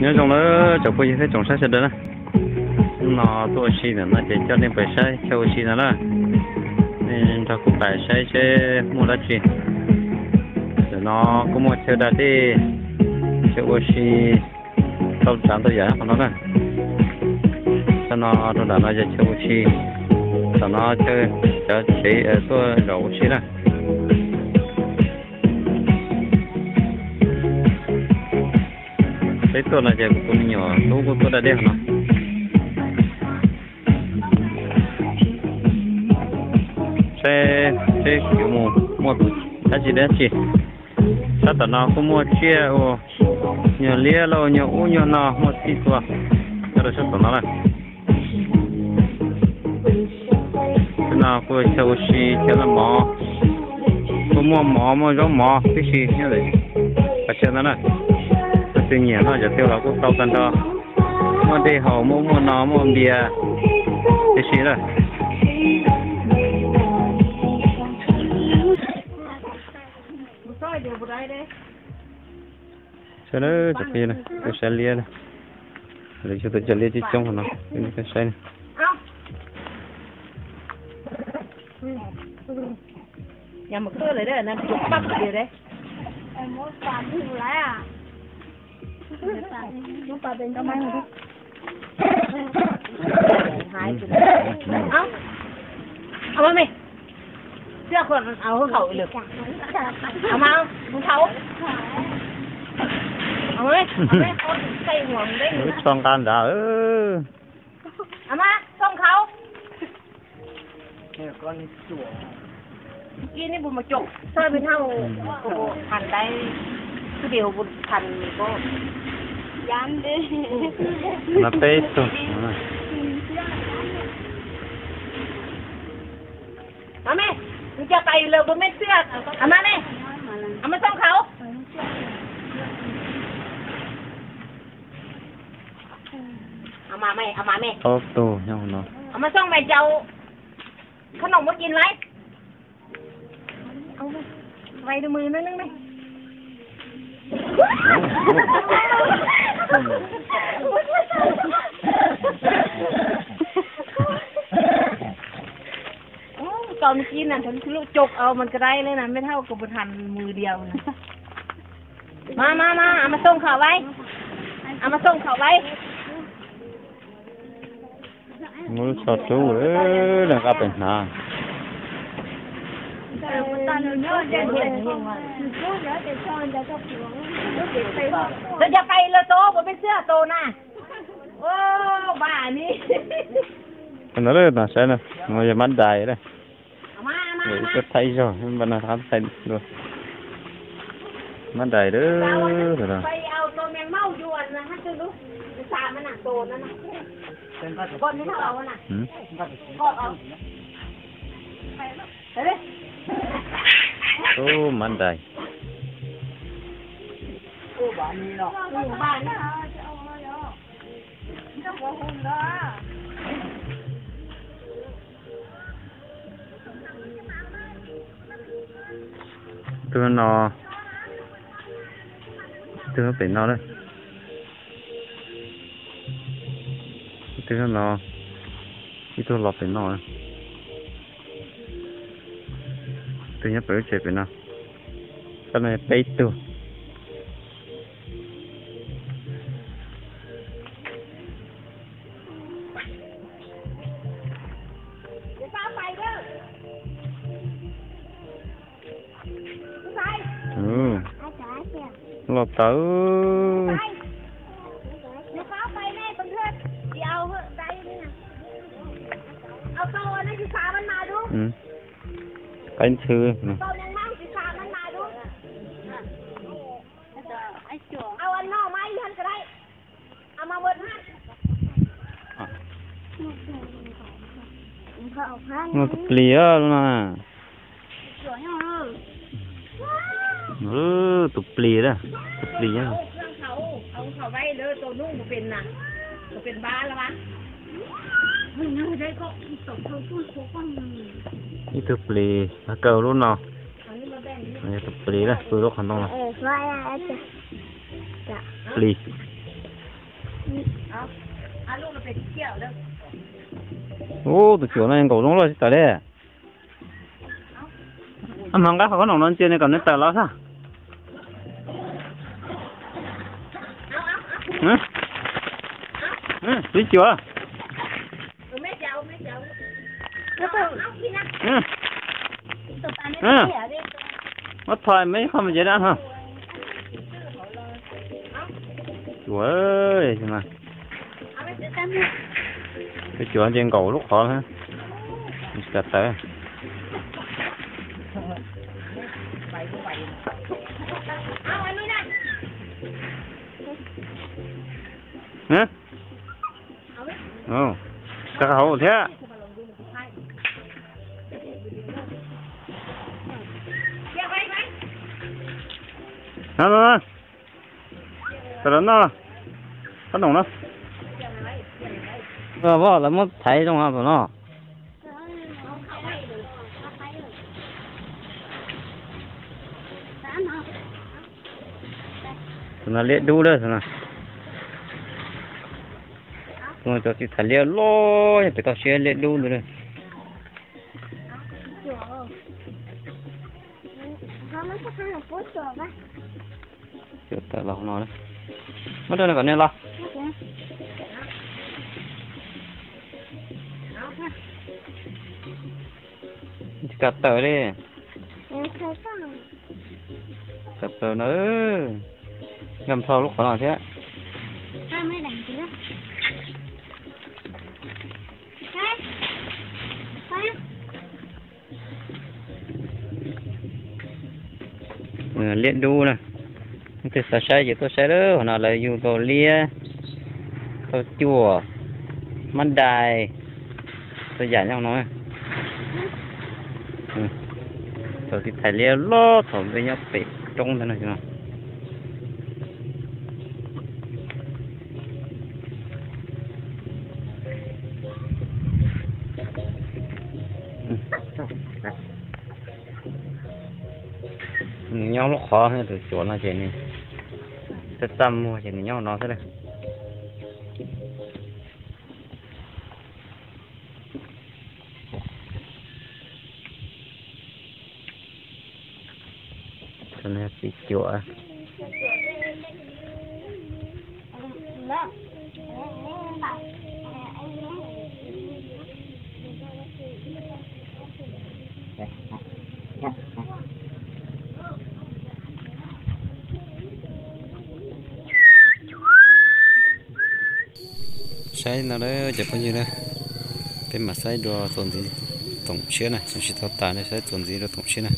nhớ trong đó chụp cái thế trồng sai sẽ đến nó tôi xí là nó chỉ cho nên phải sai, cho xí nữa là nên cho cũng phải sai sẽ mua đất gì. Rồi nó cũng một chơi đất đi. Cho xí sau chẳng tôi giải không nó nè cho nó tôi đã nói cho xí cho nó chơi, cho xí ờ, tôi đầu xí nè cái tôi là chơi của tôi nhỏ tôi của tôi đã đẹp hả xe xe kiểu mù mua đủ đã chỉ đã chỉ sao tao nó cũng mua chia ô nhiều lia lo nhiều u nhiều nó mua xịt qua cho nó sao tao nó cái nào cũng chơi xí chơi là mỏ cũng mua mỏ mua giống mỏ cái gì như vậy cái chuyện đó này tự nhiên nó giờ tiêu là cũng câu tân đó mua đi hồ mua mua nó mua bia cái xí rồi cho nó chụp kia này cái xe lia này để cho tôi cho lia chứ trong nó cái xe này nhà mà cứ lấy đấy. Là chụp bắp gì đấy em muốn làm gì lại à? Chúng ta đến cho mấy người hai chục áo เอามาไหมเสื้อคนเอาให้เขาเลยเอามามึงเขาเอาไหมเอาไหมเขาใส่หัวมึงได้ ừ, trong can đã ừ เอามาส่งเขาเนี่ยก้อนจั่วกี้นี่บุญมาจกเสื้อเป็นเท่าโอ้พันได้คือเดียวบุญพันก็ grande. La petto. Mami, mình cho tay lơ bố mẹ xuyên. À mami, à mami xong khẩu. À mami, à mami. Tốt tù nhau nó. À mami xong mày chào. Khánh Hồng có chín lấy. Vậy đôi mươi nó nâng đi. ตอนกินน่ะฉันลูกจกเอามันก็ได้เลยนะไม่เท่ากับบทันมือเดียวนะมามามาเอามาส่งเขาไว้ เอามาส่งเขาไว้มือสอดตู้เอ้ยนะครับเป็นหา เราจะไปเราโตผมเป็นเสื้อโตนะโอ้บ้านี่มันนั้นเลยนะใช่นะมันจะมัดได้เลยเดี๋จะไทยจ้ะมันนะครับไทยด้วยมันใด้เด้อไปเอาตัวแมงเม่าอยู่อันนะฮะจะรู้สามันหนักโตนะนนะก้อนนี้เท่าเอาน่ะก้อนเอา Ô, mặn đây. Ô bạn nó. Ô bạn nó. Nó có hôn đó. Tôi nó. Tôi phải nó đấy. Tôi nó. Tôi lọt phải nó đấy. tôi nhớ bữa chơi bên nào cái này bay tu lọt tới Ừ. กันซื้อเอาอันนอกไม้ท่านก็ได้เอามาเบิดมามันเกลียแล้วนะเออตุบปลีนะตุปลีอะเอาเขาไว้เลยตัวนุ่งเป็นนะเป็นบ้านแล้วมั้ đi thực lì là cầu luôn nào. Này thực lì là tôi đâu khăn đâu nào. Lì ô, từ kiểu này, cậu luôn rồi tại đây anh mang cái khó nòng nó trên này còn nó tờ lo sao ừ ừ biết chưa ừ. ừ. mất thời mấy không dễ ăn hả? Chúa ơi mà cái chúa trên cầu lúc khó hả? chặt tới. Hả? Ừ sao hậu thế. Dạ, nó nó nó nó. Nó nó nó. Ờ bỏ là mất thấy trong hầm nó. Nó liệt đu đó rồi nó cho chị thằng liệt lo, tụi tao xe liệt đu rồi บตัวป่ะ Chịu tờ lòng nó đấy. Mất đây là còn nên lo. Chị cắt tờ đi. เออเคยฟัง Cắt tờ nữa. Ngầm thâu lúc khó nào thế. liên đu nè. Từ sao sai gì tôi sai đó hoặc là dùng cầu lia, cầu chùa mắt đài. Tôi giải nhau nói. Ừ. Tôi thì thầy lia lo thổi với nhau bị trong thế này chứ không nhau nó khó hơn từ chỗ nó trên này rất tâm mua trên này nhau nó thế này cho nên bị chỗ Yeah. Sai nó đấy chụp bao nhiêu đây cái mà sai đồ tồn gì tổng chiến này tổng chỉ thao tà này, sai tồn gì đó tổng chiến này.